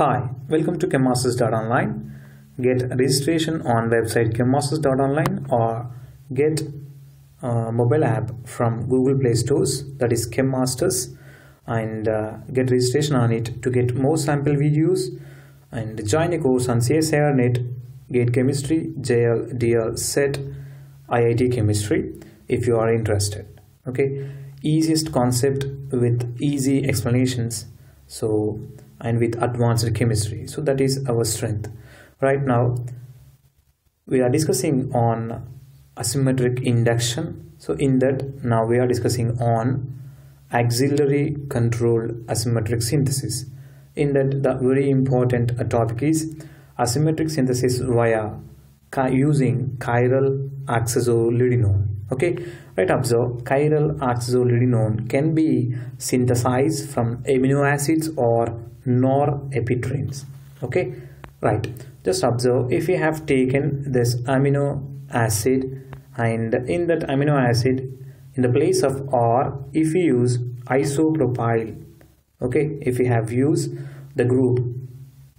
Hi, welcome to chemmasters.online. Get registration on website chemmasters.online or get a mobile app from Google Play Stores that is Chemmasters and uh, get registration on it to get more sample videos and join a course on CSIR NET, GATE Chemistry, JL, DL, SET, IIT Chemistry if you are interested. Okay, easiest concept with easy explanations. So and with advanced chemistry. So that is our strength. Right now we are discussing on asymmetric induction. So in that now we are discussing on auxiliary controlled asymmetric synthesis. In that the very important topic is asymmetric synthesis via using chiral oxazolidinone okay? Right observe chiral oxazolidinone can be synthesized from amino acids or norephedrines okay? Right. Just observe if we have taken this amino acid and in that amino acid in the place of R if we use isopropyl okay? If we have used the group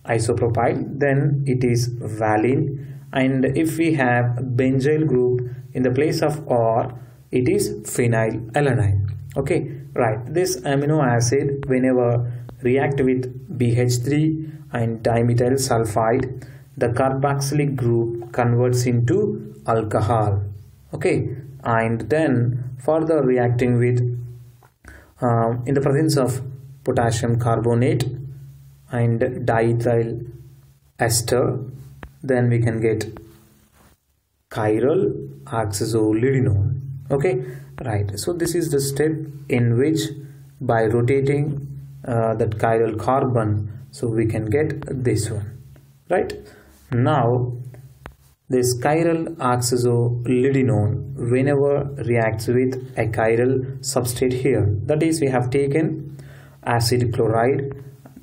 isopropyl then it is valine. And if we have benzyl group in the place of R it is phenylalanine. Okay? Right. This amino acid whenever react with BH3 and dimethyl sulfide the carboxylic group converts into alcohol. Okay and then further reacting with uh, in the presence of potassium carbonate and diethyl ester then we can get chiral oxazolidinone. Okay right. So this is the step in which by rotating uh, that chiral carbon so we can get this one right? Now this chiral oxazolidinone whenever reacts with a chiral substrate here that is we have taken acid chloride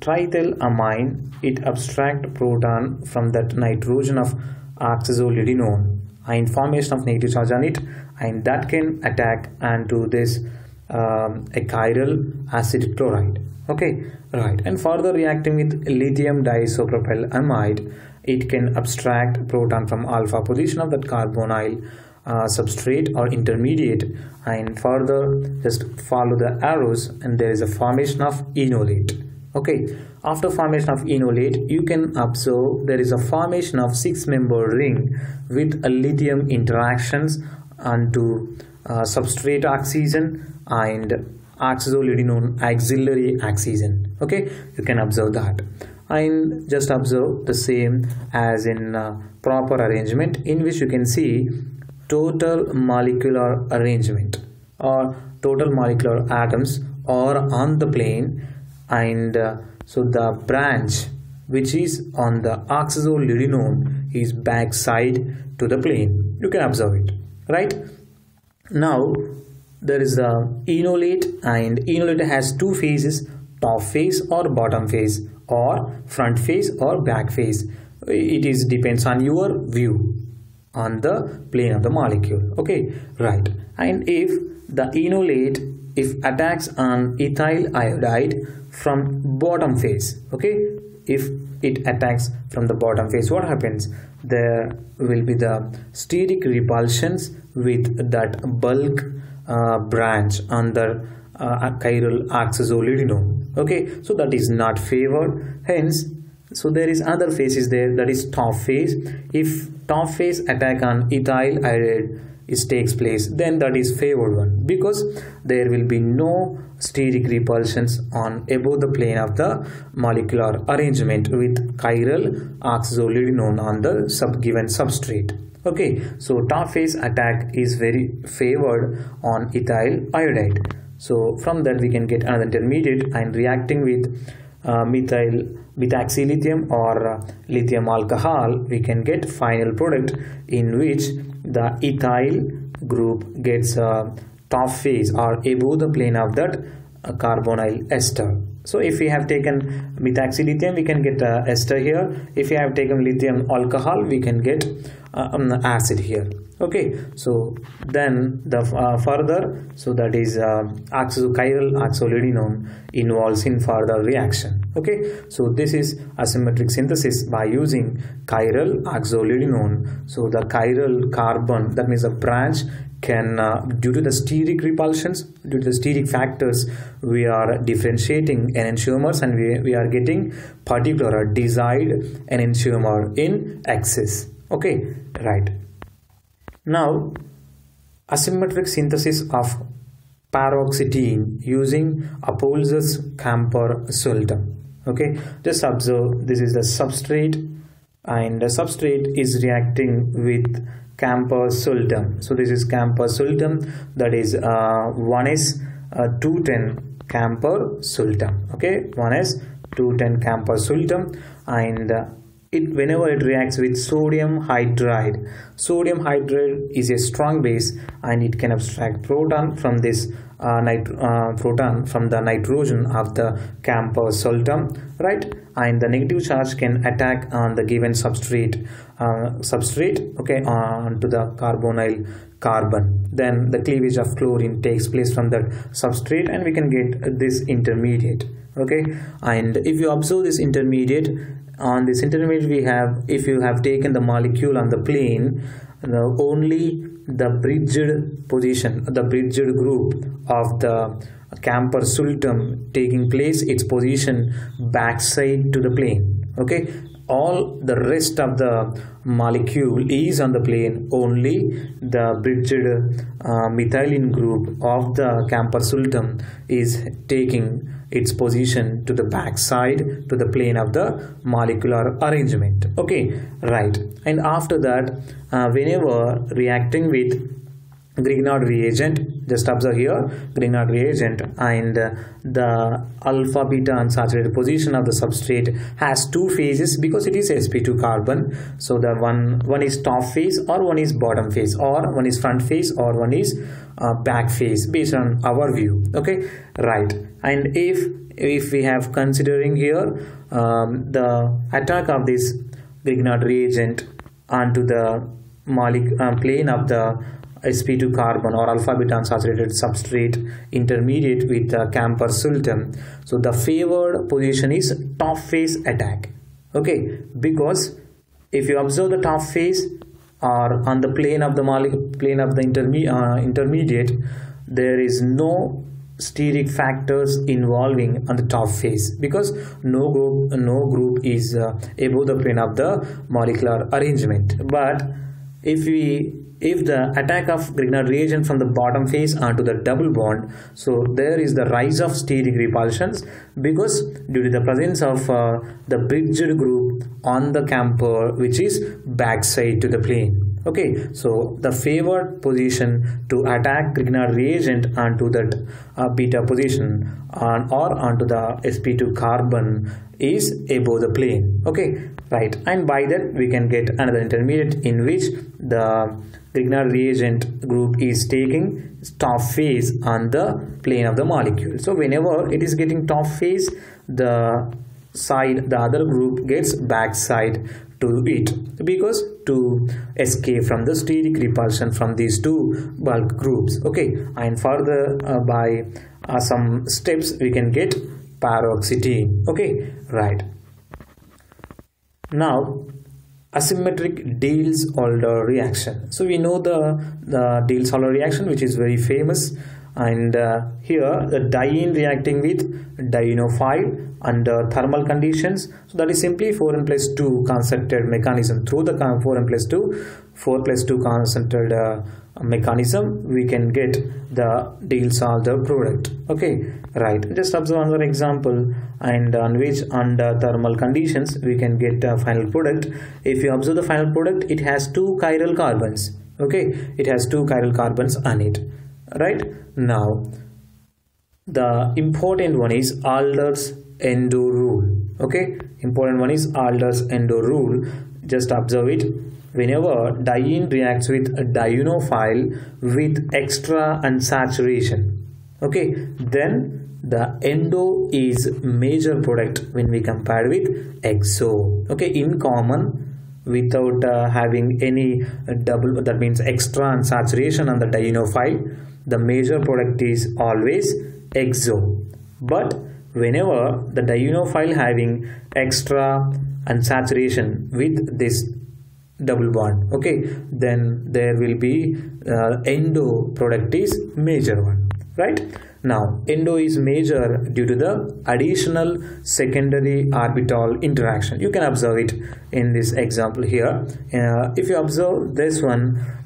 triethylamine it abstract proton from that nitrogen of oxazolidinone and formation of negative charge on it and that can attack onto this um, a chiral acid chloride okay right. And further reacting with lithium diisopropyl amide it can abstract proton from alpha position of that carbonyl uh, substrate or intermediate and further just follow the arrows and there is a formation of enolate okay after formation of enolate you can observe there is a formation of six member ring with a lithium interactions onto uh, substrate oxygen and oxazolidinone auxiliary oxygen okay? You can observe that. And just observe the same as in uh, proper arrangement in which you can see total molecular arrangement or total molecular atoms are on the plane and uh, so the branch which is on the oxazolidinone is backside to the plane. You can observe it right? Now there is a enolate and enolate has two phases top phase or bottom phase or front phase or back phase. It is depends on your view on the plane of the molecule. Okay right. And if the enolate if attacks on ethyl iodide from bottom phase okay if it attacks from the bottom phase what happens? There will be the steric repulsions with that bulk uh, branch under uh, chiral oxazolidinone okay? So that is not favored. Hence so there is other phases there that is top phase if top phase attack on ethyl iodide is takes place then that is favored one. Because there will be no steric repulsions on above the plane of the molecular arrangement with chiral oxazolidinone on the sub given substrate. Okay so top phase attack is very favored on ethyl iodide. So from that we can get another intermediate. And reacting with uh, methyl methoxylithium or uh, lithium alcohol. We can get final product in which the ethyl group gets a uh, top phase or above the plane of that uh, carbonyl ester. So if we have taken methoxylithium we can get uh, ester here. If we have taken lithium alcohol we can get uh, um, acid here. Okay so then the uh, further so that is uh, chiral oxolidinone involves in further reaction. Okay so this is asymmetric synthesis by using chiral oxolidinone so the chiral carbon that means the branch can uh, due to the steric repulsions due to the steric factors we are differentiating enantiomers and we, we are getting particular desired enantiomer in excess okay right now, asymmetric synthesis of paroxetine using Oppolzer's camphor sultam. Okay, just observe this is the substrate and the substrate is reacting with camphor sultam. So this is camphor sultam that is uh, 1s uh, 210 camphor sultam. Okay, 1s 210 camphor sultam and uh, it whenever it reacts with sodium hydride. Sodium hydride is a strong base and it can abstract proton from this uh, uh, proton from the nitrogen of the camphor sultam right? And the negative charge can attack on the given substrate uh, substrate okay onto the carbonyl carbon. Then the cleavage of chlorine takes place from that substrate and we can get this intermediate okay? And if you observe this intermediate on this intermediate we have if you have taken the molecule on the plane the only the bridged position the bridged group of the camphor sultam taking place its position backside to the plane okay? All the rest of the molecule is on the plane only the bridged uh, methylene group of the camphor sultam is taking its position to the back side to the plane of the molecular arrangement. Okay right. And after that uh, whenever reacting with Grignard reagent. Just observe here. Grignard reagent. And uh, the alpha beta unsaturated position of the substrate has two phases because it is sp2 carbon. So the one one is top phase or one is bottom phase or one is front phase or one is uh, back phase based on our view. Okay? Right. And if if we have considering here um, the attack of this Grignard reagent onto the molecule uh, plane of the sp2 carbon or alpha beta unsaturated substrate intermediate with the camphor sultam so the favored position is top phase attack. Okay? Because if you observe the top phase or on the plane of the molecule plane of the interme uh, intermediate there is no steric factors involving on the top phase because no group no group is uh, above the plane of the molecular arrangement. But if we if the attack of Grignard reagent from the bottom phase onto the double bond so there is the rise of steric repulsions because due to the presence of uh, the bridged group on the camphor which is backside to the plane okay so the favored position to attack Grignard reagent onto that uh, beta position on or onto the sp2 carbon is above the plane. Okay right. And by that we can get another intermediate in which the Grignard reagent group is taking top phase on the plane of the molecule. So whenever it is getting top phase the side the other group gets backside to it. Because to escape from the steric repulsion from these two bulk groups. Okay and further uh, by uh, some steps we can get paroxetine okay right. Now asymmetric Diels-Alder reaction. So we know the the Diels-Alder reaction which is very famous and uh, here the diene reacting with dienophile under thermal conditions. So that is simply 4n plus 2 concentrated mechanism. Through the 4n plus 2 4 plus 2 concentrated uh, mechanism we can get the Diels-Alder product. Okay right. Just observe another example. And on which under thermal conditions we can get a final product. If you observe the final product it has two chiral carbons. Okay it has two chiral carbons on it. Right now the important one is Alder's endo rule. Okay? Important one is Alder's endo rule. Just observe it. Whenever diene reacts with a dienophile with extra unsaturation okay then the endo is major product when we compare with exo okay in common without uh, having any double that means extra unsaturation on the dienophile the major product is always exo but whenever the dienophile having extra unsaturation with this double bond okay then there will be uh, endo product is major one right now, endo is major due to the additional secondary orbital interaction. You can observe it in this example here. Uh, if you observe this one,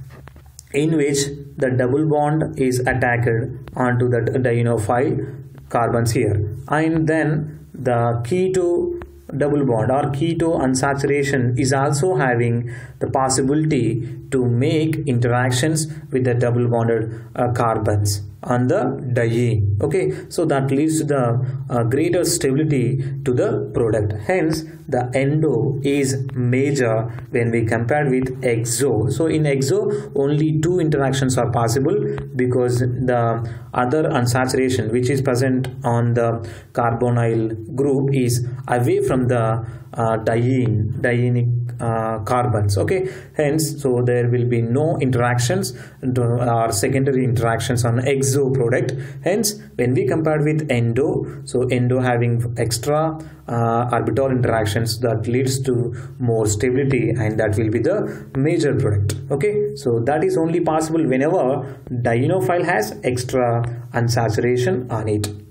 in which the double bond is attacked onto the dienophile carbons here, and then the keto double bond or keto unsaturation is also having the possibility to make interactions with the double bonded uh, carbons on the diene okay? So that leads to the uh, greater stability to the product. Hence the endo is major when we compare with exo. So in exo only two interactions are possible because the other unsaturation which is present on the carbonyl group is away from the uh, diene dienic uh, carbons. Okay? Hence so there will be no interactions or secondary interactions on exo product. Hence when we compare with endo so endo having extra uh, orbital interactions that leads to more stability and that will be the major product. Okay? So that is only possible whenever dienophile has extra unsaturation on it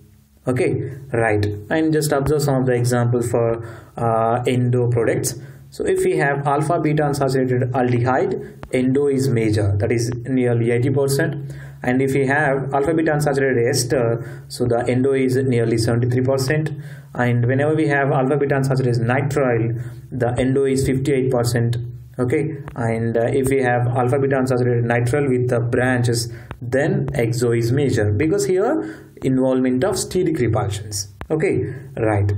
okay right. And just observe some of the examples for uh, endo products. So if we have alpha beta unsaturated aldehyde endo is major. That is nearly 80 percent. And if we have alpha beta unsaturated ester so the endo is nearly 73 percent. And whenever we have alpha beta unsaturated nitrile the endo is 58 percent okay? And uh, if we have alpha beta unsaturated nitrile with the branches then exo is major. Because here involvement of steric repulsions. Okay? Right.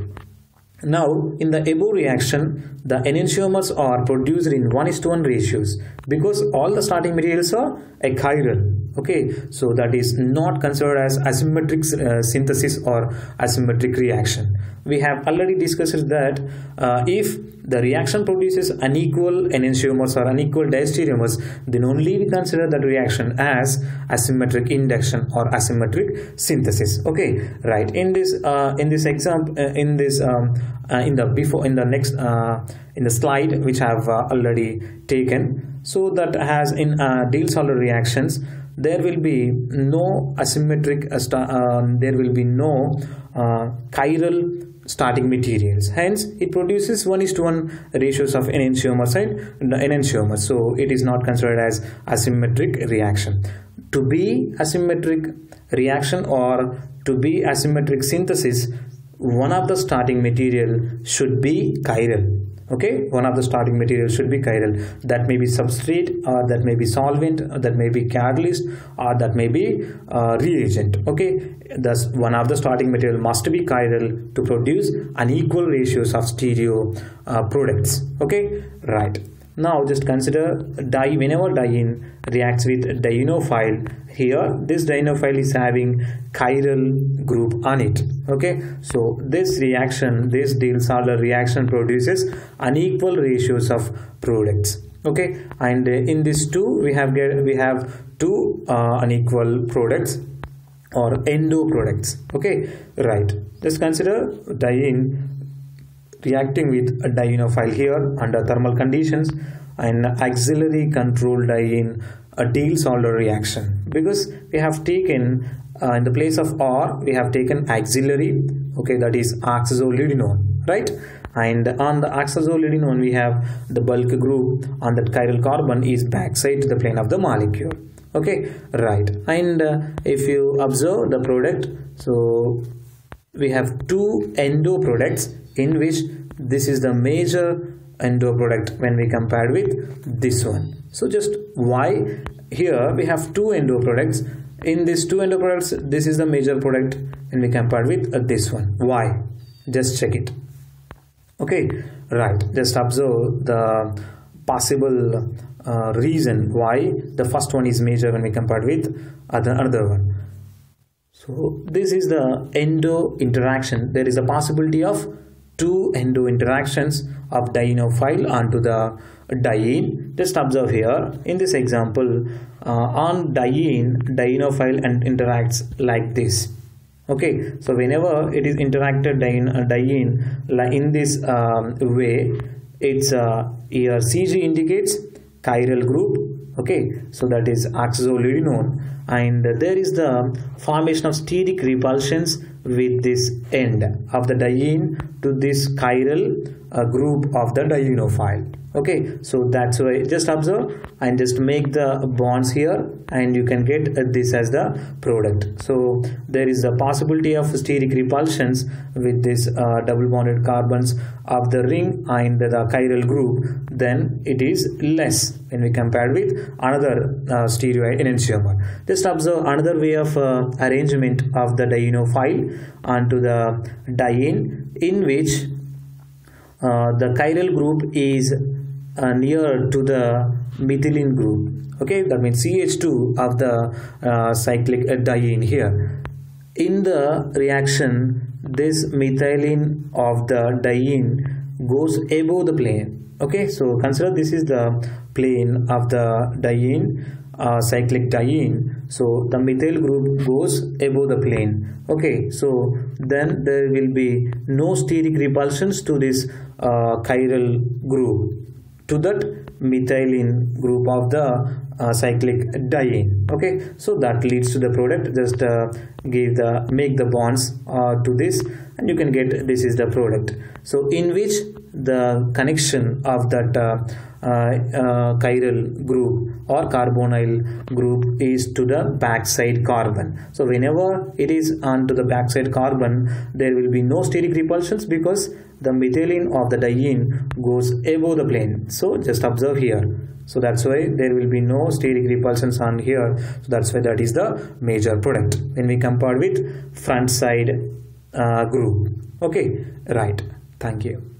Now in the above reaction the enantiomers are produced in 1 is to 1 ratios because all the starting materials are a chiral okay so that is not considered as asymmetric uh, synthesis or asymmetric reaction we have already discussed that uh, if the reaction produces unequal enantiomers or unequal diastereomers, then only we consider that reaction as asymmetric induction or asymmetric synthesis. Okay, right. In this uh, in this example, uh, in this um, uh, in the before in the next uh, in the slide which I have uh, already taken, so that has in uh, Diels-Alder reactions there will be no asymmetric there will be no chiral starting materials. Hence it produces 1 is to 1 ratios of enantiomer side enantiomers so it is not considered as asymmetric reaction. To be asymmetric reaction or to be asymmetric synthesis one of the starting material should be chiral okay? One of the starting materials should be chiral. That may be substrate or that may be solvent or that may be catalyst or that may be uh, reagent. Okay? Thus one of the starting material must be chiral to produce unequal ratios of stereo uh, products. Okay? Right now just consider di whenever diene reacts with dienophile here this dienophile is having chiral group on it. Okay? So this reaction this Diels-Alder reaction produces unequal ratios of products. Okay? And in this two we have get we have two uh, unequal products or endo products. Okay? Right. Let's consider diene reacting with a dienophile here under thermal conditions and auxiliary control diene a Diels-Alder reaction. Because we have taken uh, in the place of R we have taken auxiliary okay that is oxazolidinone right? And on the oxazolidinone we have the bulk group on that chiral carbon is backside to the plane of the molecule okay? Right. And uh, if you observe the product so we have two endo products in which this is the major endo product when we compare with this one. So just why here we have two endo products. In these two endo products this is the major product when we compare with uh, this one. Why? Just check it. Okay right. Just observe the possible uh, reason why the first one is major when we compare with other another one. So this is the endo interaction. There is a possibility of two endo interactions of dienophile onto the diene. Just observe here. In this example uh, on diene dienophile and interacts like this. Okay so whenever it is interacted diene, uh, diene in this um, way it's uh, here cg indicates chiral group. Okay so that is oxazolidinone and there is the formation of steric repulsions with this end of the diene to this chiral uh, group of the dienophile okay so that's why just observe and just make the bonds here and you can get this as the product. So there is a possibility of steric repulsions with this uh, double bonded carbons of the ring and the chiral group then it is less when we compare with another uh, enantiomer. Just observe another way of uh, arrangement of the dienophile onto the diene in which uh, the chiral group is uh, near to the methylene group. Okay that means CH2 of the uh, cyclic diene here. In the reaction this methylene of the diene goes above the plane. Okay so consider this is the plane of the diene uh, cyclic diene so the methyl group goes above the plane. Okay so then there will be no steric repulsions to this uh, chiral group to that methylene group of the uh, cyclic diene okay so that leads to the product. Just uh, give the make the bonds uh, to this and you can get this is the product. So in which the connection of that uh, chiral group or carbonyl group is to the backside carbon. So whenever it is onto the backside carbon there will be no steric repulsions because the methylene of the diene goes above the plane. So just observe here. So that's why there will be no steric repulsions on here. So that's why that is the major product when we compare with front side uh, group. Okay right. Thank you